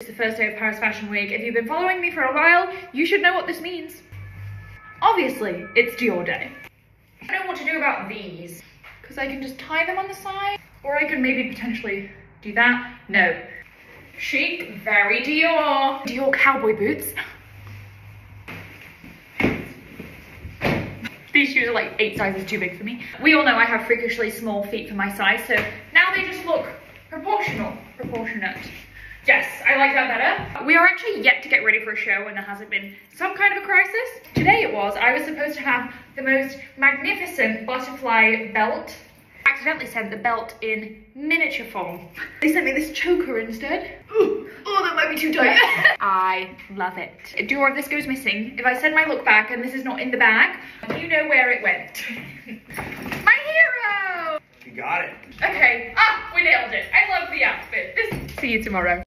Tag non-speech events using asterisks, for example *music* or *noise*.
It's the first day of Paris Fashion Week. If you've been following me for a while, you should know what this means. Obviously, it's Dior day. I don't know what to do about these because I can just tie them on the side or I could maybe potentially do that. No. Chic, very Dior. Dior cowboy boots. These shoes are like eight sizes too big for me. We all know I have freakishly small feet for my size, so now they just look proportional, proportionate. Yes, like that better. We are actually yet to get ready for a show when there hasn't been some kind of a crisis. Today it was. I was supposed to have the most magnificent butterfly belt. Accidentally sent the belt in miniature form. They sent me this choker instead. Ooh, *gasps* oh, that might be too tight. *laughs* I love it. Dior, if this goes missing, if I send my look back and this is not in the bag, you know where it went. *laughs* my hero! You got it. Okay, ah, we nailed it. I love the outfit. See you tomorrow.